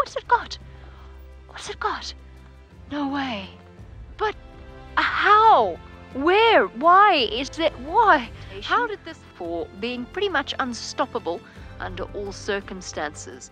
what's it got? What's it got? No way. But uh, how? Where? Why is it? Why? How did this for being pretty much unstoppable under all circumstances?